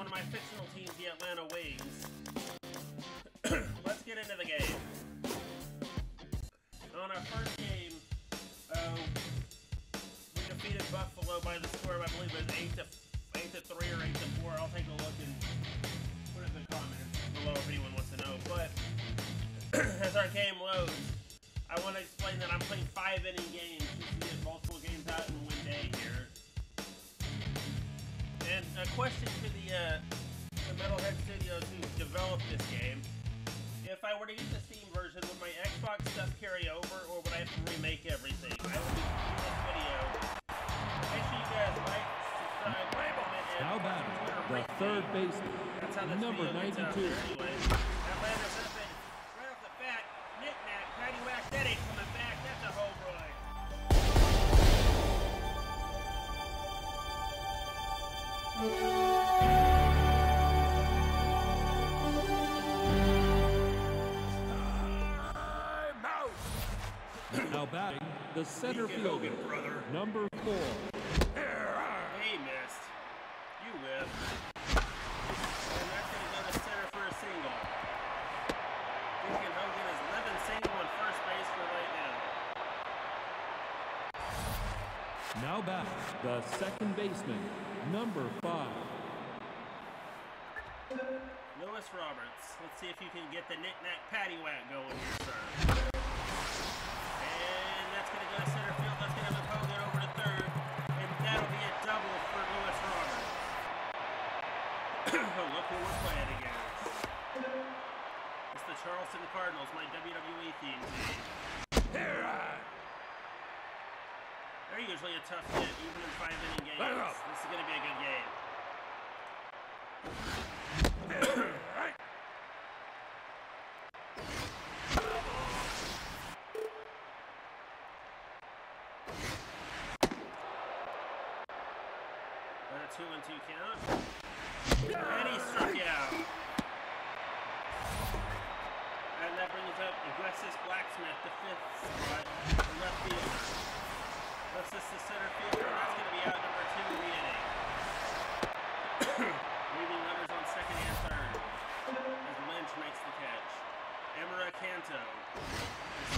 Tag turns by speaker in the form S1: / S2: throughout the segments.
S1: one of my fictional teams, the Atlanta Wings. Let's get into the game. On our first game, uh, we defeated Buffalo by the score of, I believe it was 8 to, 8 to 3 or 8 to 4. I'll take a look and put it in the comments below if anyone wants to know. But as our game loads, I want to explain that I'm playing 5 inning games to get multiple games out in one day here. And a question to the, uh, the Metalhead Studios who developed this game. If I were to get the Steam version, would my Xbox stuff carry over, or would I have to remake everything? I will be in this video. Make sure you guys like, subscribe, comment, and
S2: How about
S1: Twitter
S2: it? The third baseman,
S1: That's how this
S2: number
S1: video gets out
S2: 92. Batting, the center fielder, number four.
S1: He missed. You whiffed. And that's going to go to center for a single. Deacon Hogan is living single on first base for right now.
S2: Now batting, the second baseman, number five.
S1: Lewis Roberts. Let's see if you can get the knick-knack paddywhack going here, sir. Going to go to center field. That's going to move Hogan over to third. And that'll be a double for Lewis Roberts. oh, look who we're playing against. It's the Charleston Cardinals, my WWE theme team. They're usually a tough hit, even in five inning games. This is going to be a good game. And a two and two count. And he struck out. And that brings up Alexis Blacksmith, the fifth spot, the left fielder. Lifts this to center fielder, and that's going to be out number two in the inning. Leaving runners on second and third as Lynch makes the catch. Emera Canto,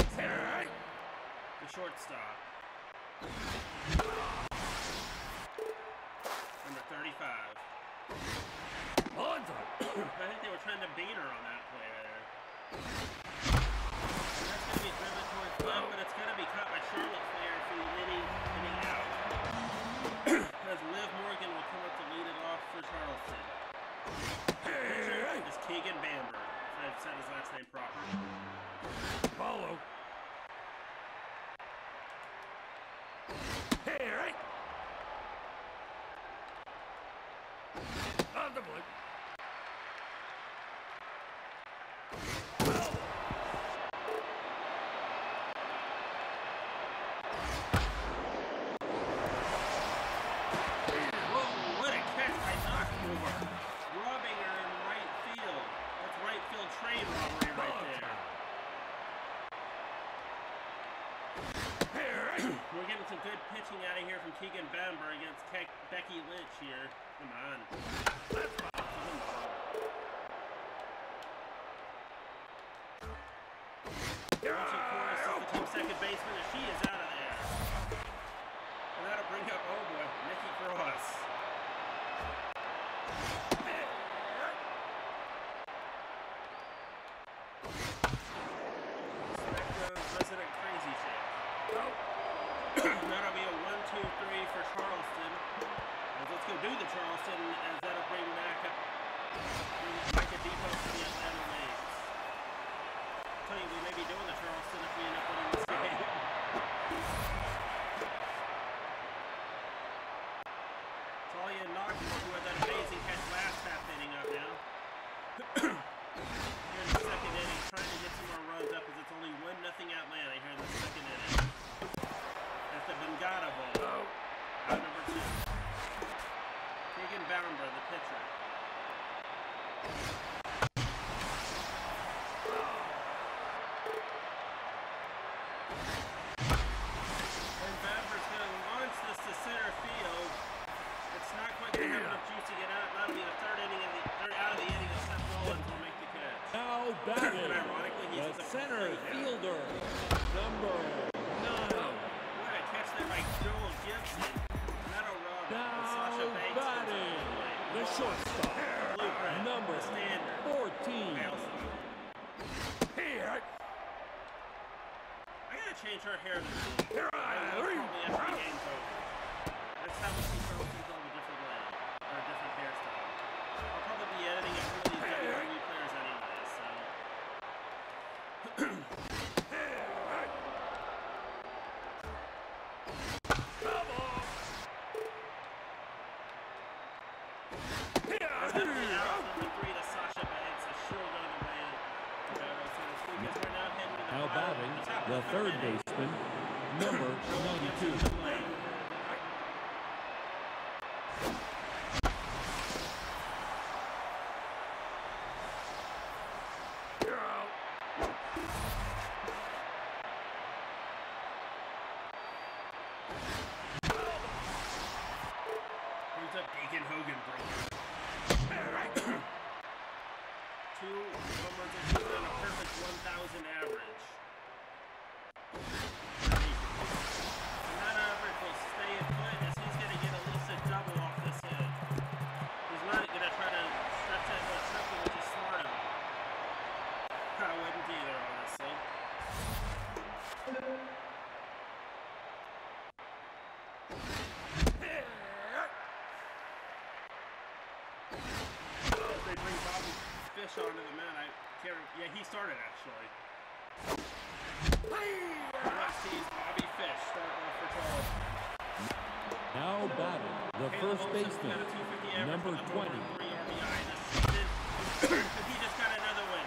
S1: the the shortstop. Number 35. I think they were trying to beat her on that play there. That's going to be driven towards left, but it's going to be caught by Charlotte Flair for the inning, inning out. As Liv Morgan will come up to lead it off for Charleston. Pitcher is Keegan Bamber. If I've said his last name properly.
S2: Follow. On the plate.
S1: Whoa, what a catch by Knockmore. Robbing her in right field. That's right field train robbery right there. We're getting some good pitching out of here from Keegan Bamber against Ke- Becky Lynch here. Come on. Second baseman, and she is out of there. And that'll bring up, oh boy, Nikki Cross. change her hair. I will probably. That's how we confirm.
S2: batting the third baseman, number 92.
S1: started, actually. Rusty's Bobby Fish starting off for Charles.
S2: Now batting the
S1: Caleb
S2: first baseman, number 20.
S1: He just got another win.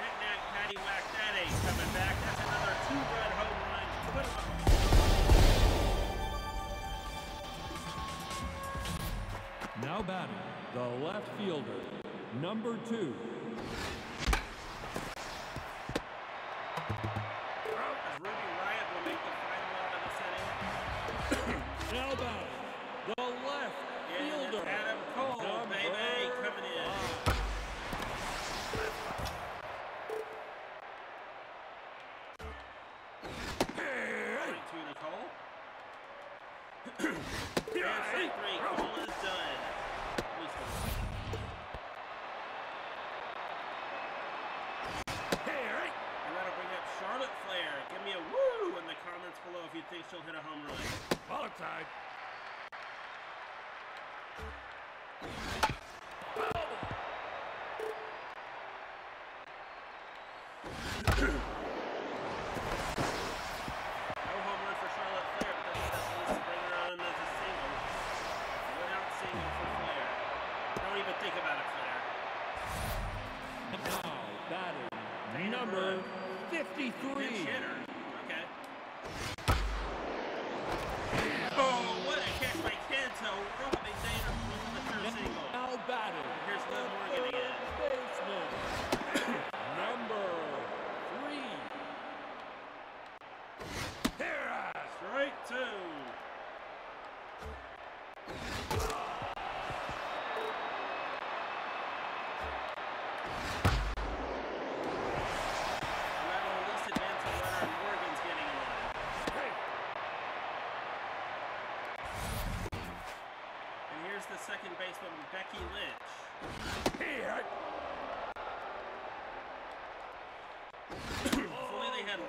S1: Knack-knack, paddywhack, that ain't coming back. That's another two-run home run. Put him up.
S2: Now batting the left fielder, number two,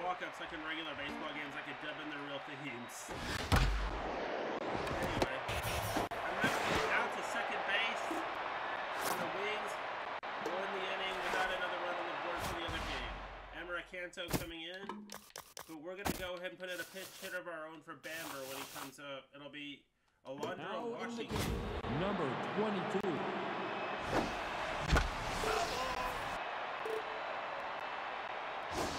S1: walk-ups like in regular baseball games, I could dub in their real themes. I'm getting out to second base. The Wings won the inning without another run on the board for the other game. Emra Canto coming in, but we're going to go ahead and put in a pitch hit of our own for Bamber when he comes up. It'll be Alondra Washington.
S2: Number 22.
S1: Oh.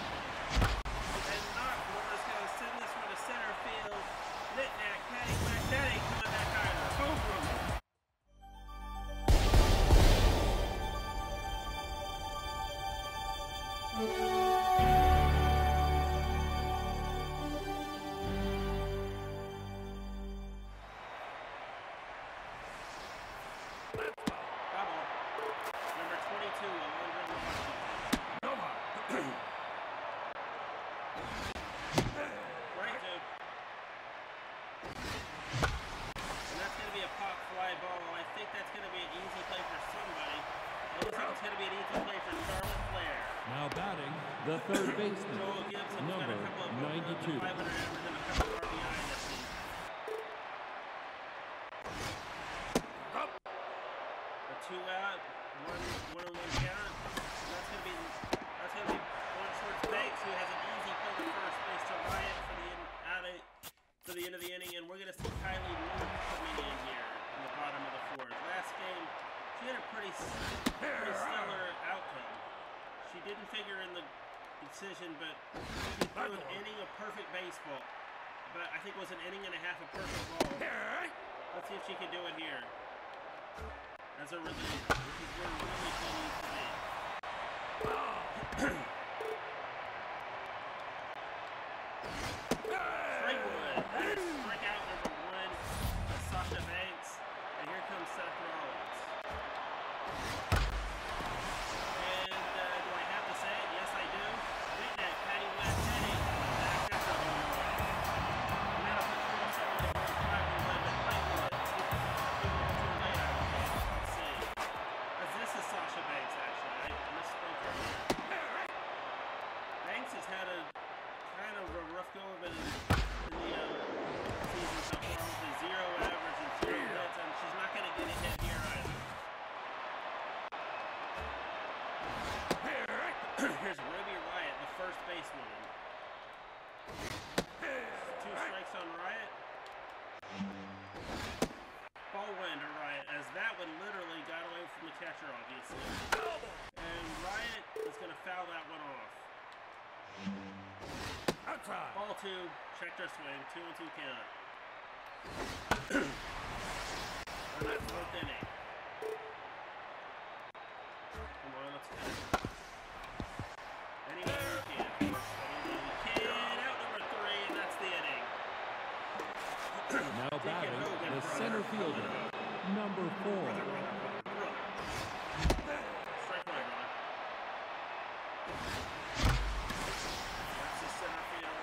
S1: Right, dude. And that's going to be a pop fly ball. I think that's going to be an easy play for somebody. It looks like it's going to be an easy play for Charlotte Flair.
S2: Now batting, the third baseman, number
S1: a couple of
S2: 92.
S1: 500 average and a couple of RBIs this season. A two out, one one on one count. And that's gonna be that's gonna be one towards Banks who has an easy play to first base to Wyatt for the in, out of, for the end of the inning, and we're gonna see Kylie Moon coming in here in the bottom of the fourth. Last game, she had a pretty pretty stellar outcome. She didn't figure in the decision, but she threw an inning of perfect baseball. But I think it was an inning and a half of perfect ball. Let's see if she can do it here. As a reliever, which is where really she needs to be. Oh. two, checked her swing, two and two count. and that's fourth inning. Come on, let's go. Anywhere we can. Anywhere we can. Out number three, and that's the inning.
S2: Now batting, the center fielder, number four.
S1: Brother, brother, brother, brother. Strike one, brother. That's the center field.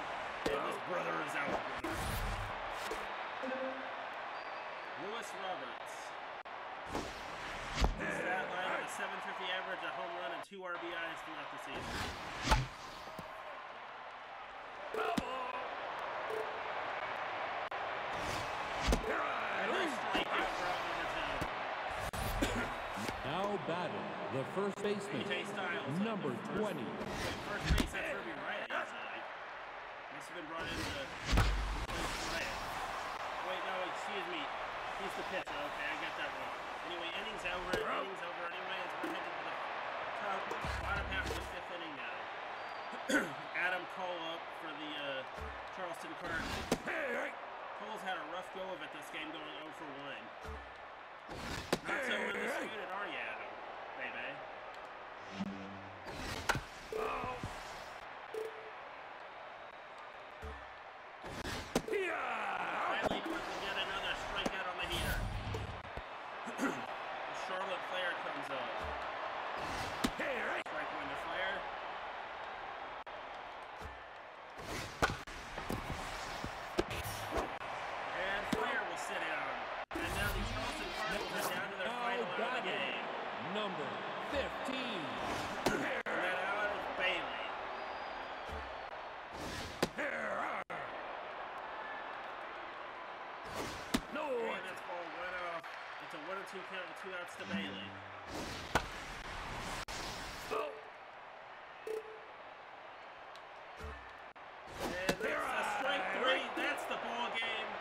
S1: And his brother is out, brother. Lewis Roberts. Stat line with a 750 average, a home run, and two RBIs throughout the season. And a strikeout for out number two.
S2: Now batting, the first baseman,
S1: AJ Styles. up
S2: number 20.
S1: Wait, first base, He's the pitcher. Okay, I got that wrong. Anyway, innings over. Innings over anyway as we're heading to the top, bottom half of the fifth inning now. Adam Cole up for the uh, Charleston Cardinals. Cole's had a rough go of it this game, going 0 for 1. Not so undisputed, are you, That's the ball game.